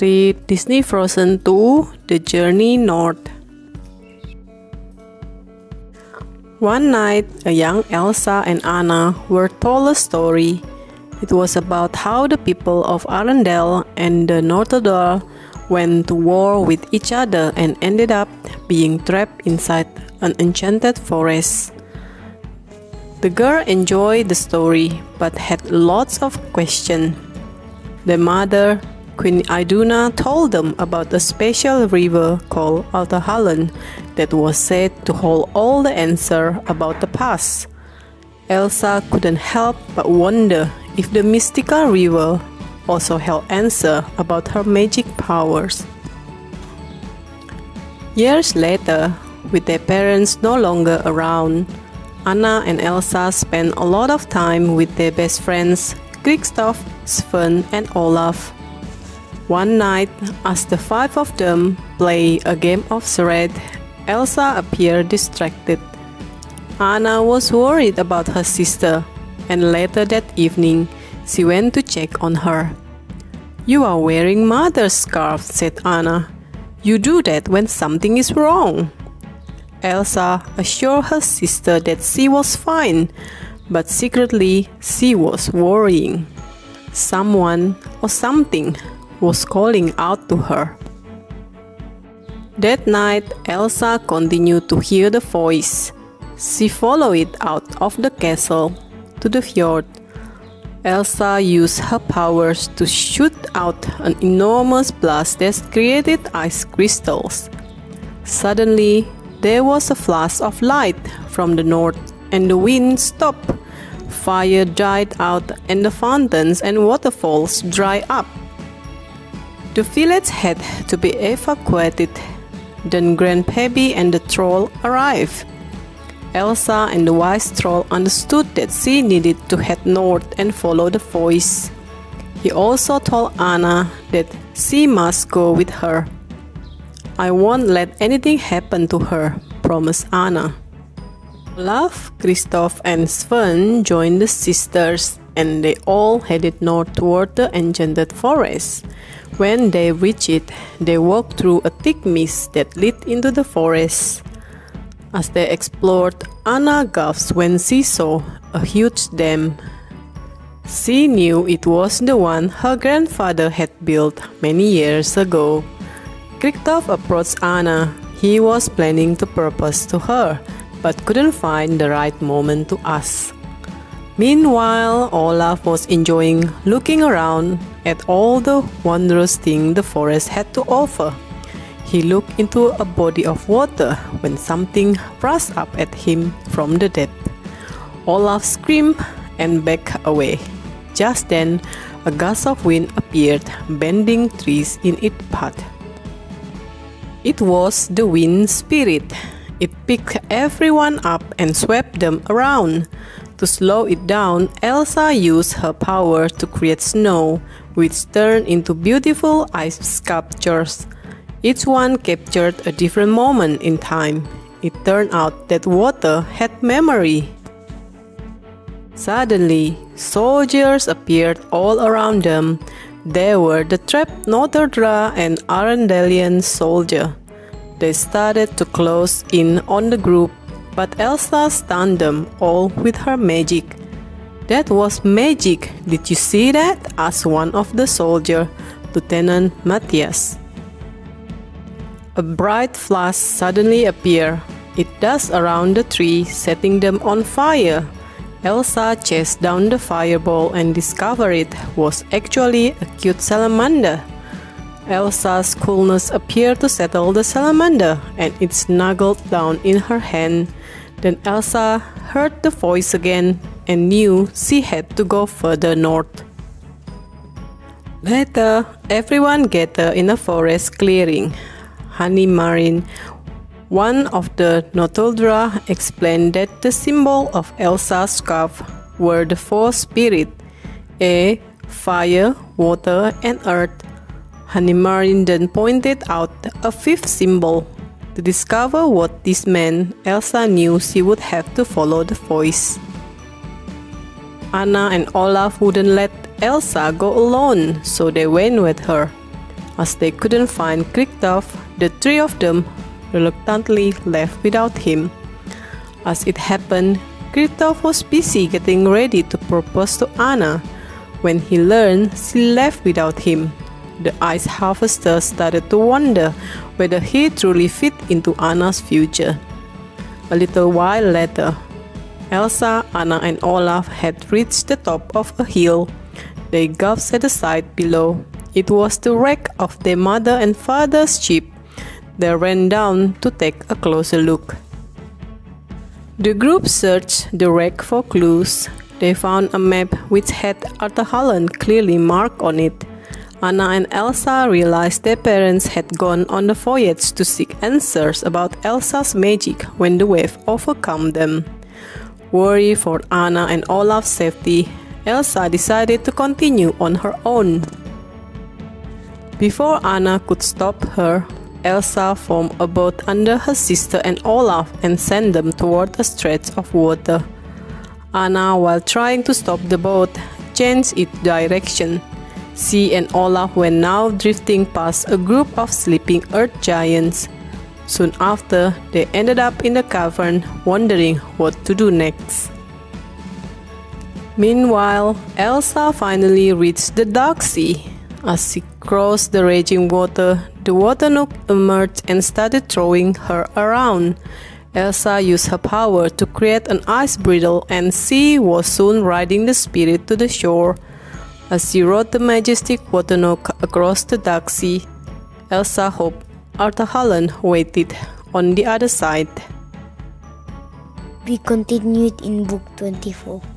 Read Disney Frozen 2 The Journey North. One night, a young Elsa and Anna were told a story. It was about how the people of Arendelle and the Northuldra went to war with each other and ended up being trapped inside an enchanted forest. The girl enjoyed the story but had lots of questions. The mother, Queen Iduna, told them about a special river called Ahtohallan that was said to hold all the answers about the past. Elsa couldn't help but wonder if the mystical river also held answer about her magic powers. Years later, with their parents no longer around, Anna and Elsa spent a lot of time with their best friends, Kristoff, Sven, and Olaf. One night, as the five of them play a game of charade, Elsa appeared distracted. Anna was worried about her sister, and later that evening, she went to check on her. You are wearing mother's scarf, said Anna. You do that when something is wrong. Elsa assured her sister that she was fine, but secretly she was worrying. Someone or something was calling out to her. That night, Elsa continued to hear the voice. She followed it out of the castle to the fjord. Elsa used her powers to shoot out an enormous blast that created ice crystals. Suddenly, there was a flash of light from the north, and the wind stopped. Fire died out, and the fountains and waterfalls dried up. The village had to be evacuated. Then Grand Pabbie and the troll arrived. Elsa and the wise troll understood that she needed to head north and follow the voice. He also told Anna that she must go with her. I won't let anything happen to her, promised Anna. Olaf, Kristoff, and Sven joined the sisters and they all headed north toward the enchanted forest. When they reached it, they walked through a thick mist that led into the forest. As they explored, Anna gasped when she saw a huge dam. She knew it was the one her grandfather had built many years ago. Kristoff approached Anna. He was planning to propose to her, but couldn't find the right moment to ask. Meanwhile, Olaf was enjoying looking around at all the wondrous things the forest had to offer. He looked into a body of water when something rushed up at him from the depth. Olaf screamed and backed away. Just then, a gust of wind appeared, bending trees in its path. It was the wind spirit. It picked everyone up and swept them around. To slow it down, Elsa used her power to create snow, which turned into beautiful ice sculptures. Each one captured a different moment in time. It turned out that water had memory. Suddenly, soldiers appeared all around them, they were the trapped Northuldra and Arendellian soldier. They started to close in on the group, but Elsa stunned them all with her magic. That was magic, did you see that? asked one of the soldiers, Lieutenant Mattias. A bright flash suddenly appeared. It danced around the tree, setting them on fire. Elsa chased down the fireball and discovered it was actually a cute salamander. Elsa's coolness appeared to settle the salamander, and it snuggled down in her hand. Then Elsa heard the voice again and knew she had to go further north. Later, everyone gathered in a forest clearing. Honeymaren one of the Northuldra explained that the symbol of Elsa's scarf were the four spirits air, fire, water, and earth. Honeymaren then pointed out a fifth symbol. To discover what this meant, Elsa knew she would have to follow the voice. Anna and Olaf wouldn't let Elsa go alone, so they went with her. As they couldn't find Kristoff, the three of them reluctantly left without him. As it happened, Kristoff was busy getting ready to propose to Anna when he learned she left without him. The ice harvester started to wonder whether he truly fit into Anna's future. A little while later, Elsa, Anna, and Olaf had reached the top of a hill. They gazed at the side below. It was the wreck of their mother and father's ship. They ran down to take a closer look. The group searched the wreck for clues. They found a map which had Ahtohallan clearly marked on it. Anna and Elsa realized their parents had gone on the voyage to seek answers about Elsa's magic when the wave overcame them. Worried for Anna and Olaf's safety, Elsa decided to continue on her own. Before Anna could stop her, Elsa formed a boat under her sister and Olaf and sent them toward a stretch of water. Anna, while trying to stop the boat, changed its direction She and Olaf were now drifting past a group of sleeping earth giants. Soon after, they ended up in the cavern, wondering what to do next. Meanwhile, Elsa finally reached the Dark Sea. As she crossed the raging water, the water nymph emerged and started throwing her around. Elsa used her power to create an ice bridle, and she was soon riding the spirit to the shore. As she rode the majestic water across the dark sea, Elsa hoped Ahtohallan waited on the other side. We continued in book 24.